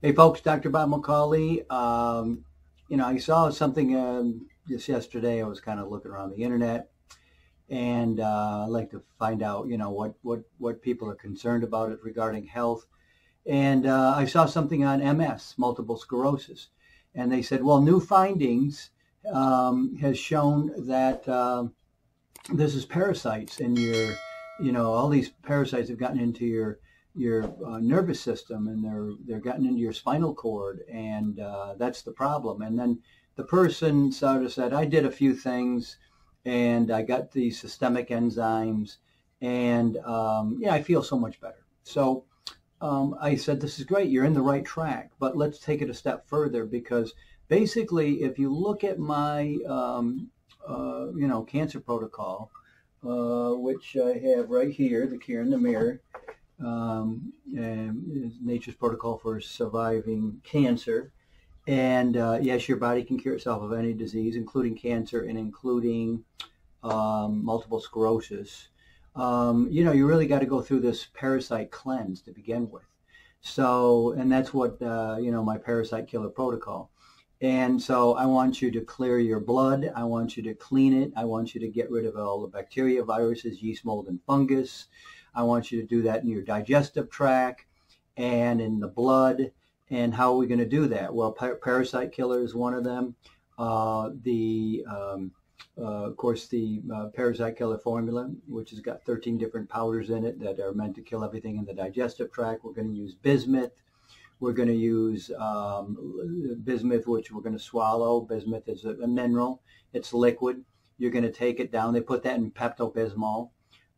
Hey folks, Dr. Bob McCauley. Um, you know, I saw something um, just yesterday. I was kind of looking around the internet, and uh, I'd like to find out, you know, what what what people are concerned about it regarding health. And uh, I saw something on MS, multiple sclerosis, and they said, well, new findings um, has shown that uh, this is parasites in your, you know, all these parasites have gotten into your your uh, nervous system and they're they're gotten into your spinal cord and uh, that's the problem. And then the person sort of said i did a few things and i got the systemic enzymes and um, yeah i feel so much better. So um, i said this is great. You're in the right track but let's take it a step further because basically if you look at my um, uh, you know cancer protocol uh, which i have right here the cure in the mirror um, Nature's Protocol for Surviving Cancer. And uh, yes, your body can cure itself of any disease, including cancer and including um, multiple sclerosis. Um, you know, you really got to go through this parasite cleanse to begin with. So, and that's what, uh, you know, my parasite killer protocol. And so I want you to clear your blood. I want you to clean it. I want you to get rid of all the bacteria, viruses, yeast, mold, and fungus. I want you to do that in your digestive tract and in the blood. And how are we going to do that? Well, parasite killer is one of them. Uh, the um, uh, of course, the uh, parasite killer formula, which has got 13 different powders in it that are meant to kill everything in the digestive tract. We're going to use bismuth. We're going to use um, bismuth, which we're going to swallow. Bismuth is a, a, mineral. It's liquid. You're going to take it down. They put that in Pepto-Bismol.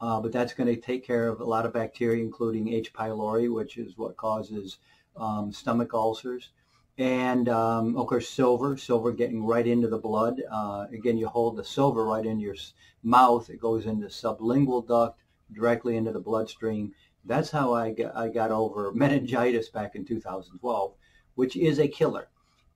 Uh, but that's going to take care of a lot of bacteria, including H. pylori, which is what causes um, stomach ulcers. And um, of course, silver, silver getting right into the blood. Uh, again, you hold the silver right in your mouth. It goes into sublingual duct, directly into the bloodstream. That's how I got, I got over meningitis back in 2012, which is a killer.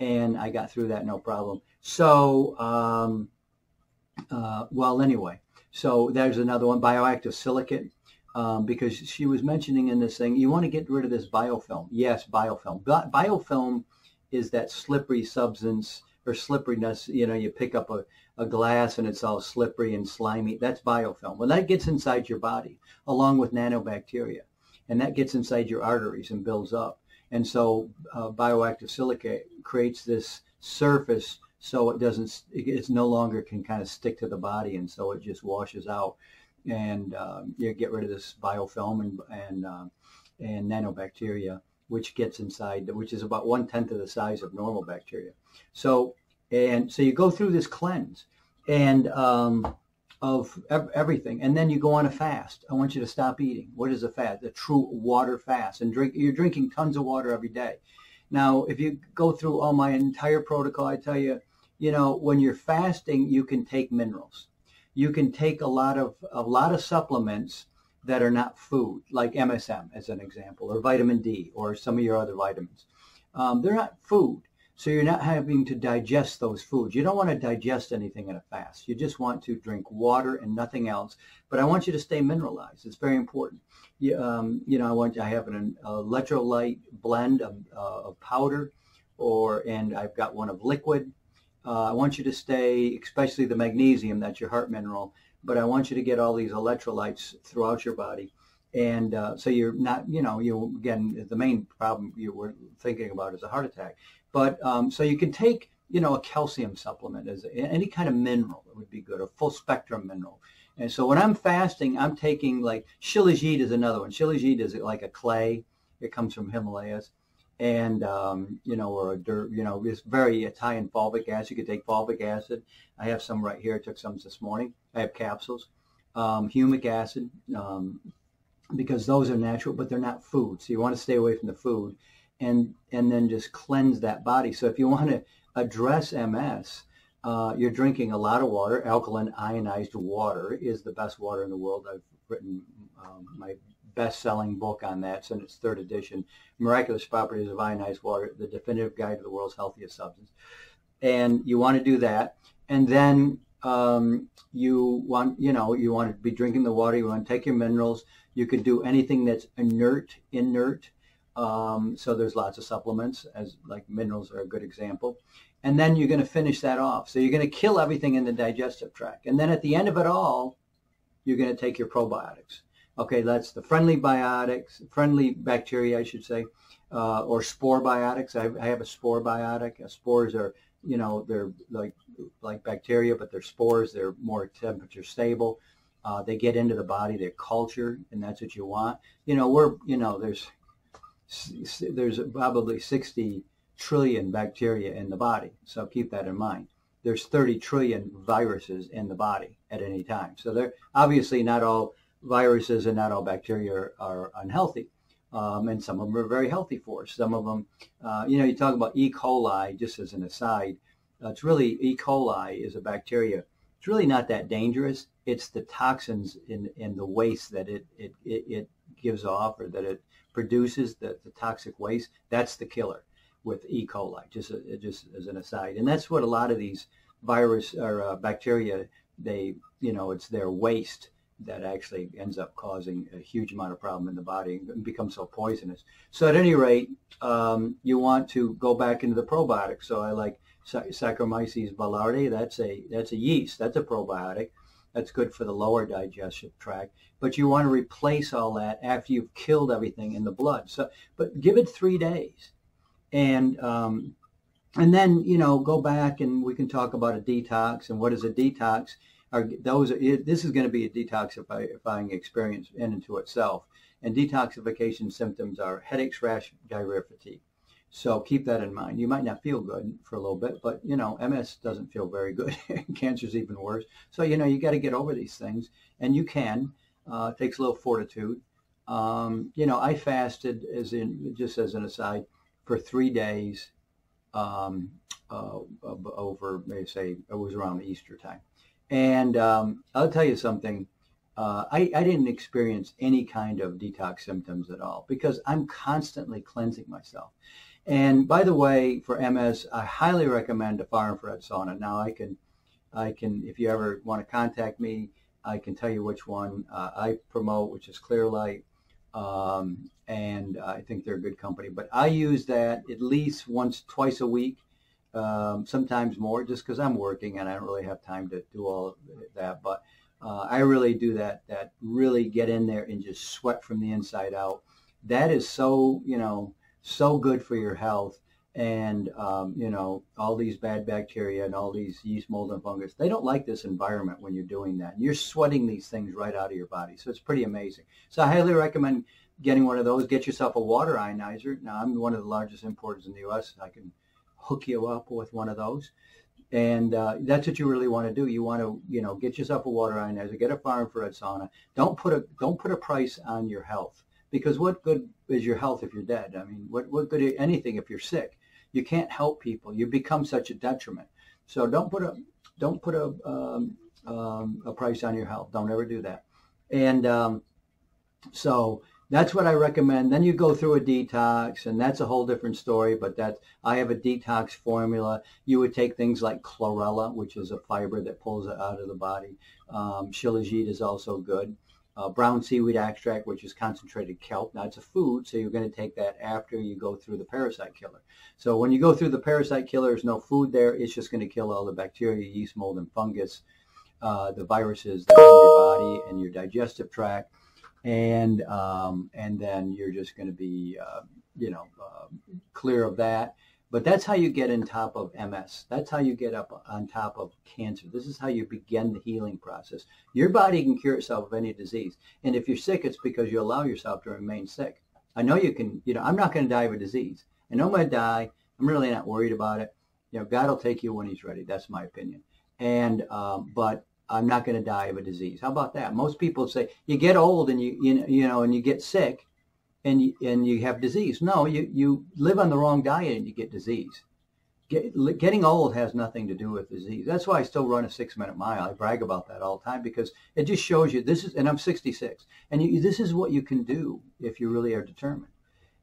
And I got through that no problem. So, um, uh, well, anyway, so there's another one, bioactive silicate, um, because she was mentioning in this thing, you want to get rid of this biofilm. Yes, biofilm. Bi- biofilm is that slippery substance or slipperiness. You know, you pick up a, a glass and it's all slippery and slimy. That's biofilm. Well, that gets inside your body along with nanobacteria, and that gets inside your arteries and builds up. And so uh, bioactive silicate creates this surface so it doesn't it's no longer can kind of stick to the body and so it just washes out. And um, you get rid of this biofilm and and, uh, and nanobacteria which gets inside which is about one tenth of the size of normal bacteria. So and so you go through this cleanse and um, of everything and then you go on a fast. I want you to stop eating. What is a fast? A true water fast. And drink you're drinking tons of water every day. Now if you go through all my entire protocol i tell you you know, when you're fasting, you can take minerals. You can take a lot of a lot of supplements that are not food, like MSM as an example, or vitamin D, or some of your other vitamins. Um, they're not food, so you're not having to digest those foods. You don't want to digest anything in a fast. You just want to drink water and nothing else. But I want you to stay mineralized. It's very important. You, um, you know, I want I have an electrolyte blend of, uh, of powder, or and I've got one of liquid uh, I want you to stay, especially the magnesium, that's your heart mineral, but I want you to get all these electrolytes throughout your body. And uh, so you're not, you know, you again, the main problem you were thinking about is a heart attack. But um, so you can take, you know, a calcium supplement as any kind of mineral that would be good, a full spectrum mineral. And so when I'm fasting, I'm taking like shilajit is another one. Shilajit is like a clay. It comes from Himalayas and um, you know, or dirt, you know, it's very Italian fulvic acid. You could take fulvic acid. I have some right here. I took some this morning. I have capsules. Um, humic acid, um, because those are natural, but they're not food. So you want to stay away from the food, and and then just cleanse that body. So if you want to address MS, uh, you're drinking a lot of water. Alkaline ionized water is the best water in the world. I've written um, my best-selling book on that. In its third edition, Miraculous Properties of Ionized Water, the definitive guide to the world's healthiest substance. And you want to do that. And then um, you want, you know, you want to be drinking the water. You want to take your minerals. You can do anything that's inert, inert. Um, so there's lots of supplements, as like minerals are a good example. And then you're going to finish that off. So you're going to kill everything in the digestive tract. And then at the end of it all, you're going to take your probiotics. Okay, that's the friendly biotics, friendly bacteria, I should say, uh, or spore biotics. I, I have a spore biotic. Uh, spores are, you know, they're like like bacteria, but they're spores. They're more temperature stable. Uh, they get into the body. They're and that's what you want. You know, we're, you know, there's there's probably 60 trillion bacteria in the body. So keep that in mind. There's 30 trillion viruses in the body at any time. So they're obviously not all viruses and not all bacteria are, unhealthy. Um, and some of them are very healthy for us. Some of them, uh, you know, you talk about E. coli, just as an aside, uh, it's really E. coli is a bacteria. It's really not that dangerous. It's the toxins in, in the waste that it, it, it, it gives off or that it produces, the, the toxic waste. That's the killer with E. coli, just, just as an aside. And that's what a lot of these virus or uh, bacteria, they, you know, it's their waste that actually ends up causing a huge amount of problem in the body and becomes so poisonous. So at any rate, um, you want to go back into the probiotics. So I like Saccharomyces boulardii. That's a that's a yeast. That's a probiotic. That's good for the lower digestive tract. But you want to replace all that after you've killed everything in the blood. So, but give it three days, and um, and then you know go back and we can talk about a detox and what is a detox are those this is going to be a detoxifying experience in and to itself. And detoxification symptoms are headaches, rash, diarrhea, fatigue. So keep that in mind. You might not feel good for a little bit, but you know, MS doesn't feel very good. Cancer is even worse. So you know, you got to get over these things, and you can. Uh, it takes a little fortitude. Um, you know, I fasted as in just as an aside for three days um, uh, over, say, it was around Easter time. And um, I'll tell you something. Uh, I, I, didn't experience any kind of detox symptoms at all because I'm constantly cleansing myself. And by the way, for MS, I highly recommend a far infrared sauna. Now I can, I can, if you ever want to contact me, I can tell you which one uh, I promote, which is Clearlight. Um, and I think they're a good company. But I use that at least once, twice a week um, sometimes more just because I'm working and I don't really have time to do all that. But uh, I really do that, that really get in there and just sweat from the inside out. That is so, you know, so good for your health. And, um, you know, all these bad bacteria and all these yeast, mold, and fungus, they don't like this environment when you're doing that. You're sweating these things right out of your body. So it's pretty amazing. So I highly recommend getting one of those. Get yourself a water ionizer. Now, I'm one of the largest importers in the U.S. I can hook you up with one of those. And uh, that's what you really want to do. You want to, you know, get yourself a water ionizer, get a far infrared sauna. Don't put a don't put a price on your health because what good is your health if you're dead? I mean, what what good is anything if you're sick? You can't help people. You become such a detriment. So don't put a don't put a um, um, a price on your health. Don't ever do that. And um, so that's what I recommend. Then you go through a detox, and that's a whole different story. But that I have a detox formula. You would take things like chlorella, which is a fiber that pulls it out of the body. Um, Shilajit is also good. Uh, brown seaweed extract, which is concentrated kelp. Now it's a food, so you're going to take that after you go through the parasite killer. So when you go through the parasite killer, there's no food there. It's just going to kill all the bacteria, yeast, mold, and fungus, uh, the viruses that are in your body and your digestive tract and um, and then you're just going to be uh, you know uh, clear of that. But that's how you get on top of MS. That's how you get up on top of cancer. This is how you begin the healing process. Your body can cure itself of any disease, and if you're sick, it's because you allow yourself to remain sick. I know you can. You know, I'm not going to die of a disease. I know I'm going to die. I'm really not worried about it. You know, God will take you when He's ready. That's my opinion. And um, but I'm not going to die of a disease. How about that? Most people say you get old and you you, you know and you get sick and you, and you have disease. No, you you live on the wrong diet and you get disease. Get, getting old has nothing to do with disease. That's why I still run a six minute mile. I brag about that all the time because it just shows you this is, and I'm 66, and you, this is what you can do if you really are determined,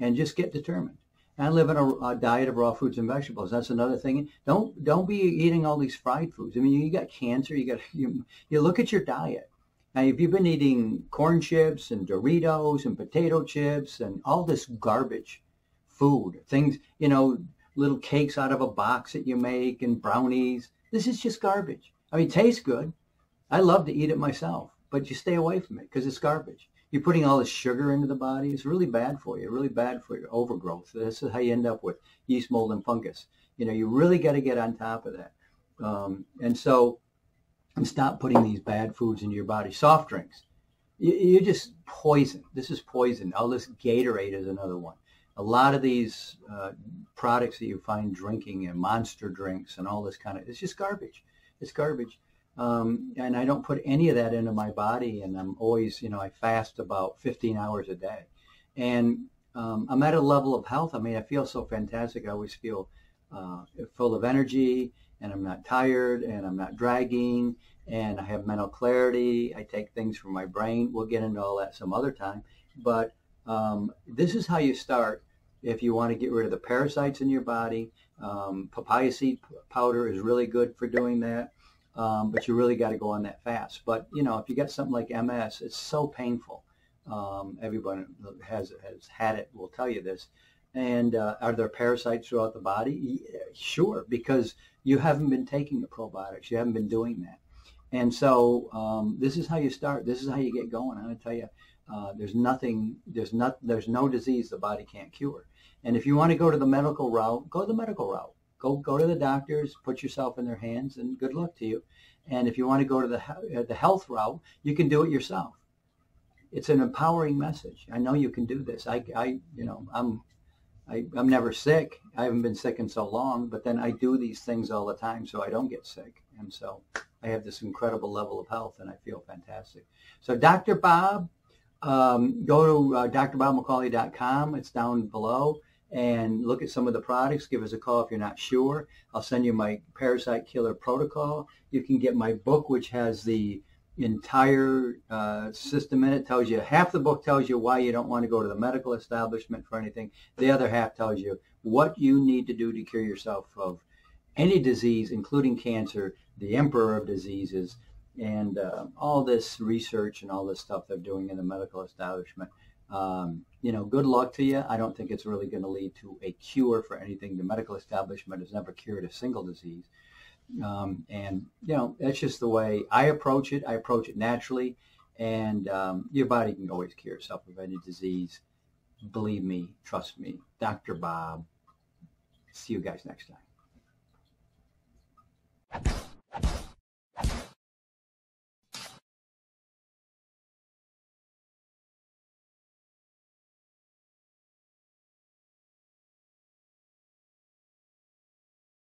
and just get determined and live on a, a, diet of raw fruits and vegetables. That's another thing. Don't don't be eating all these fried foods. I mean, you got cancer. You got you, you look at your diet, Now, if you've been eating corn chips and Doritos and potato chips and all this garbage food, things, you know, little cakes out of a box that you make and brownies, this is just garbage. I mean, it tastes good. I love to eat it myself, but you stay away from it because it's garbage. You're putting all this sugar into the body. It's really bad for you, really bad for your overgrowth. This is how you end up with yeast, mold, and fungus. You know, you really got to get on top of that. Um, and so and stop putting these bad foods into your body. Soft drinks, you, are just poison. This is poison. All this Gatorade is another one. A lot of these uh, products that you find drinking and monster drinks and all this kind of, it's just garbage. It's garbage. Um, and I don't put any of that into my body. And I'm always, you know, I fast about 15 hours a day. And um, I'm at a level of health. I mean, I feel so fantastic. I always feel uh, full of energy and I'm not tired and I'm not dragging and I have mental clarity. I take things from my brain. We'll get into all that some other time. But um, this is how you start if you want to get rid of the parasites in your body. Um, papaya seed powder is really good for doing that. Um, but you really got to go on that fast. But you know, if you get something like MS, it's so painful. Um, everyone has has had it will tell you this. And uh, are there parasites throughout the body? Sure, because you haven't been taking the probiotics. You haven't been doing that. And so um, this is how you start. This is how you get going. I'm going to tell you, uh, there's nothing, there's not, there's no disease the body can't cure. And if you want to go to the medical route, go the medical route. Go go to the doctors, put yourself in their hands, and good luck to you. And if you want to go to the uh, the health route, you can do it yourself. It's an empowering message. I know you can do this. I, I you know, I'm I, I'm never sick. I haven't been sick in so long, but then I do these things all the time so I don't get sick. And so I have this incredible level of health and I feel fantastic. So Dr. Bob, um, go to uh, drbobmccauley.com. It's down below and look at some of the products. Give us a call if you're not sure. I'll send you my parasite killer protocol. You can get my book, which has the entire uh, system in it. Tells you half the book tells you why you don't want to go to the medical establishment for anything. The other half tells you what you need to do to cure yourself of any disease, including cancer, the emperor of diseases, and uh, all this research and all this stuff they're doing in the medical establishment. Um, you know, good luck to you. I don't think it's really going to lead to a cure for anything. The medical establishment has never cured a single disease. Um, and, you know, that's just the way I approach it. I approach it naturally. And um, your body can always cure itself of any disease. Believe me, trust me. Dr. Bob. See you guys next time.